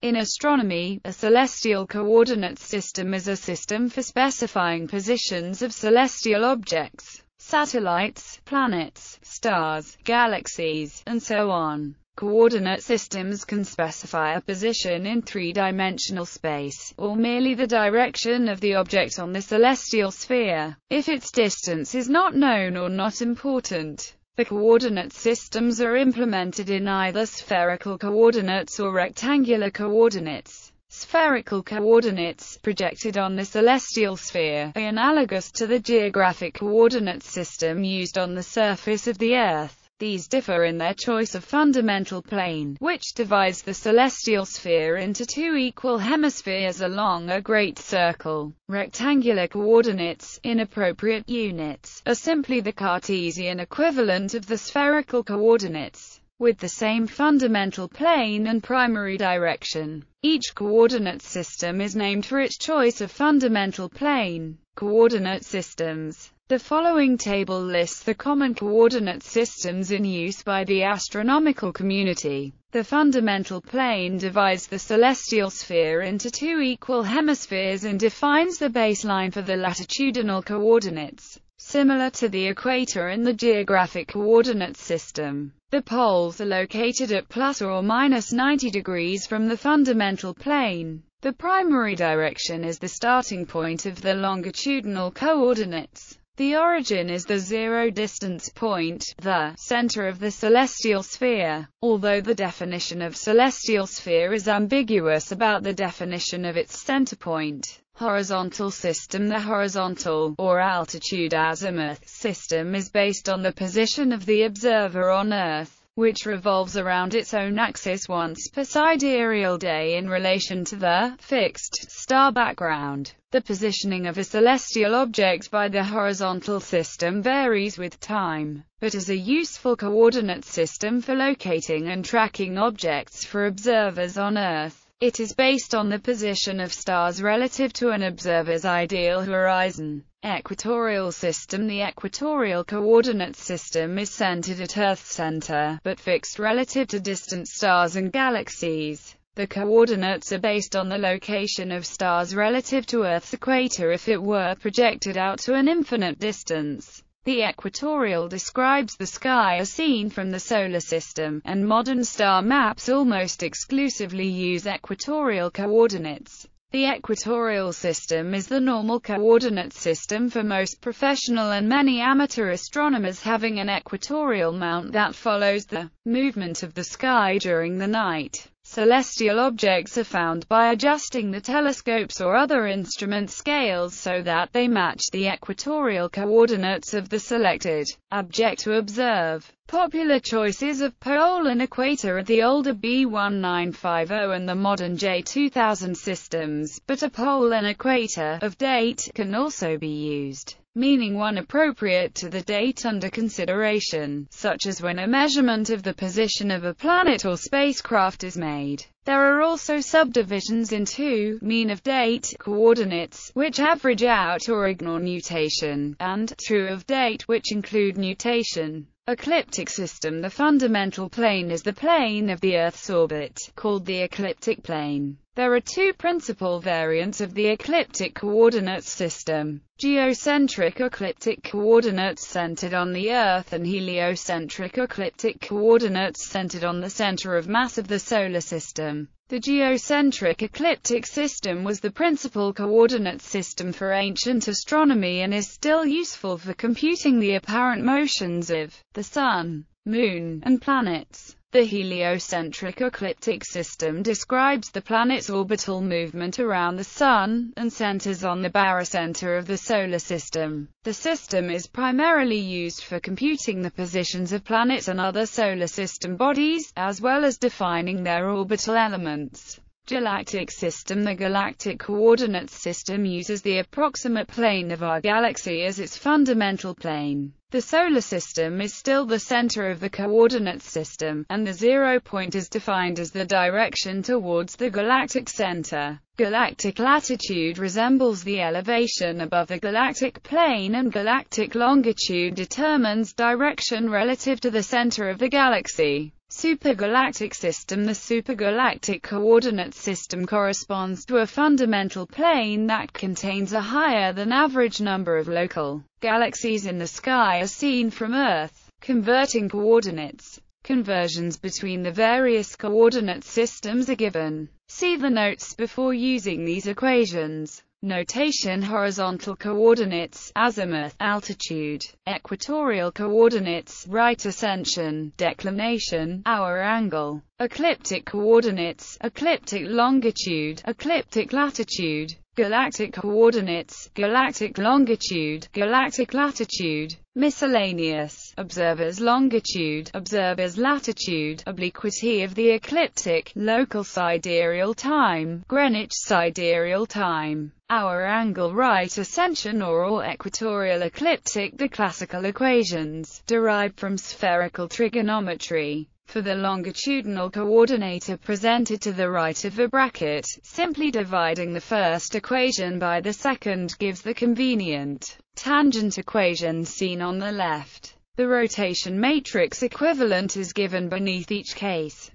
In astronomy, a celestial coordinate system is a system for specifying positions of celestial objects, satellites, planets, stars, galaxies, and so on. Coordinate systems can specify a position in three-dimensional space, or merely the direction of the object on the celestial sphere, if its distance is not known or not important. The coordinate systems are implemented in either spherical coordinates or rectangular coordinates. Spherical coordinates, projected on the celestial sphere, are analogous to the geographic coordinate system used on the surface of the Earth. These differ in their choice of fundamental plane, which divides the celestial sphere into two equal hemispheres along a great circle. Rectangular coordinates, in appropriate units, are simply the Cartesian equivalent of the spherical coordinates, with the same fundamental plane and primary direction. Each coordinate system is named for its choice of fundamental plane. Coordinate systems the following table lists the common coordinate systems in use by the astronomical community. The fundamental plane divides the celestial sphere into two equal hemispheres and defines the baseline for the latitudinal coordinates. Similar to the equator in the geographic coordinate system, the poles are located at plus or minus 90 degrees from the fundamental plane. The primary direction is the starting point of the longitudinal coordinates. The origin is the zero distance point, the center of the celestial sphere. Although the definition of celestial sphere is ambiguous about the definition of its center point, horizontal system The horizontal, or altitude azimuth, system is based on the position of the observer on Earth which revolves around its own axis once per sidereal day in relation to the fixed star background. The positioning of a celestial object by the horizontal system varies with time, but is a useful coordinate system for locating and tracking objects for observers on Earth. It is based on the position of stars relative to an observer's ideal horizon. Equatorial system The equatorial coordinate system is centered at Earth's center, but fixed relative to distant stars and galaxies. The coordinates are based on the location of stars relative to Earth's equator if it were projected out to an infinite distance. The equatorial describes the sky as seen from the solar system, and modern star maps almost exclusively use equatorial coordinates. The equatorial system is the normal coordinate system for most professional and many amateur astronomers having an equatorial mount that follows the movement of the sky during the night. Celestial objects are found by adjusting the telescopes or other instrument scales so that they match the equatorial coordinates of the selected object to observe. Popular choices of pole and equator are the older B1950 and the modern J2000 systems, but a pole and equator of date can also be used meaning one appropriate to the date under consideration, such as when a measurement of the position of a planet or spacecraft is made. There are also subdivisions into mean of date coordinates, which average out or ignore nutation, and true of date, which include nutation. Ecliptic system The fundamental plane is the plane of the Earth's orbit, called the ecliptic plane. There are two principal variants of the ecliptic coordinate system. Geocentric ecliptic coordinates centered on the Earth and heliocentric ecliptic coordinates centered on the center of mass of the Solar System. The geocentric ecliptic system was the principal coordinate system for ancient astronomy and is still useful for computing the apparent motions of the Sun, Moon, and planets. The heliocentric ecliptic system describes the planet's orbital movement around the Sun, and centers on the barycenter of the Solar System. The system is primarily used for computing the positions of planets and other Solar System bodies, as well as defining their orbital elements. Galactic system The galactic coordinate system uses the approximate plane of our galaxy as its fundamental plane. The Solar System is still the center of the coordinate system, and the zero point is defined as the direction towards the galactic center. Galactic latitude resembles the elevation above the galactic plane and galactic longitude determines direction relative to the center of the galaxy. Supergalactic system The supergalactic coordinate system corresponds to a fundamental plane that contains a higher than average number of local galaxies in the sky as seen from Earth. Converting coordinates Conversions between the various coordinate systems are given. See the notes before using these equations. Notation Horizontal coordinates, azimuth, altitude, equatorial coordinates, right ascension, declination, hour angle, ecliptic coordinates, ecliptic longitude, ecliptic latitude, galactic coordinates, galactic longitude, galactic latitude, miscellaneous, observer's longitude, observer's latitude, obliquity of the ecliptic, local sidereal time, Greenwich sidereal time, hour angle right ascension or all equatorial ecliptic The classical equations, derived from spherical trigonometry, for the longitudinal coordinate presented to the right of the bracket, simply dividing the first equation by the second gives the convenient tangent equation seen on the left. The rotation matrix equivalent is given beneath each case.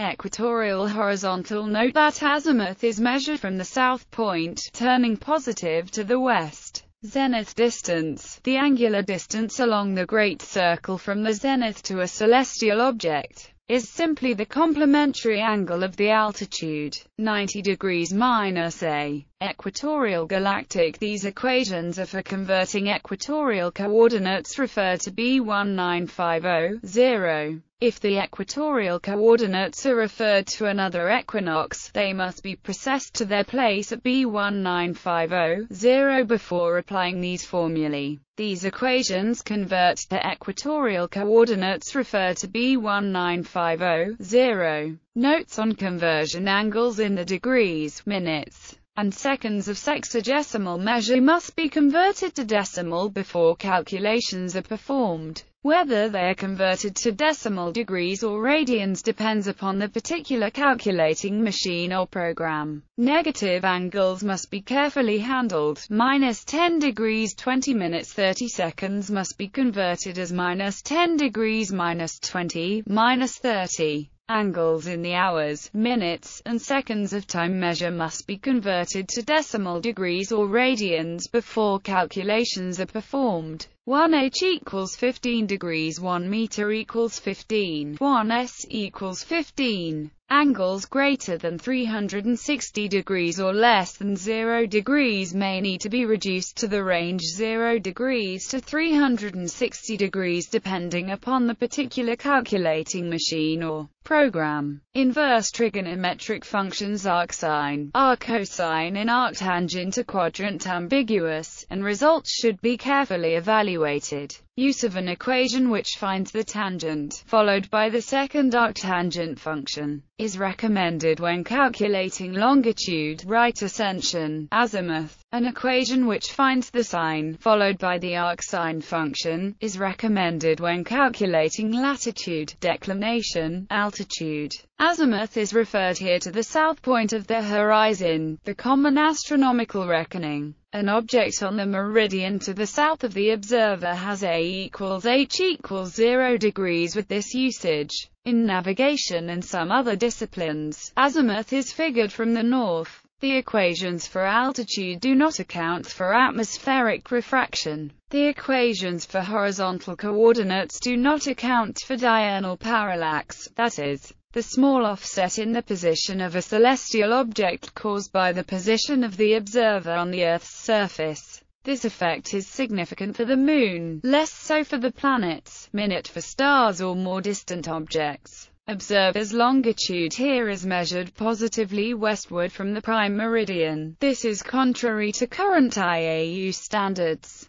Equatorial horizontal Note that azimuth is measured from the south point, turning positive to the west. Zenith distance, the angular distance along the Great Circle from the zenith to a celestial object, is simply the complementary angle of the altitude, 90 degrees minus a. Equatorial galactic These equations are for converting equatorial coordinates refer to B1950, if the equatorial coordinates are referred to another equinox, they must be precessed to their place at B1950 before applying these formulae. These equations convert to equatorial coordinates refer to B1950. Notes on conversion angles in the degrees, minutes, and seconds of sexagesimal measure must be converted to decimal before calculations are performed. Whether they are converted to decimal degrees or radians depends upon the particular calculating machine or program. Negative angles must be carefully handled. Minus 10 degrees 20 minutes 30 seconds must be converted as minus 10 degrees minus 20, minus 30. Angles in the hours, minutes, and seconds of time measure must be converted to decimal degrees or radians before calculations are performed. 1 h equals 15 degrees 1 meter equals 15, 1 s equals 15. Angles greater than 360 degrees or less than 0 degrees may need to be reduced to the range 0 degrees to 360 degrees depending upon the particular calculating machine or program. Inverse trigonometric functions arcsine, arccosine and arctangent are quadrant ambiguous, and results should be carefully evaluated. Use of an equation which finds the tangent, followed by the second arctangent function, is recommended when calculating longitude, right ascension, azimuth. An equation which finds the sine, followed by the arcsine function, is recommended when calculating latitude, declination, altitude. Azimuth is referred here to the south point of the horizon, the common astronomical reckoning. An object on the meridian to the south of the observer has a equals h equals 0 degrees with this usage. In navigation and some other disciplines, azimuth is figured from the north. The equations for altitude do not account for atmospheric refraction. The equations for horizontal coordinates do not account for diurnal parallax, that is, the small offset in the position of a celestial object caused by the position of the observer on the Earth's surface. This effect is significant for the Moon, less so for the planets, minute for stars or more distant objects. Observer's longitude here is measured positively westward from the prime meridian. This is contrary to current IAU standards.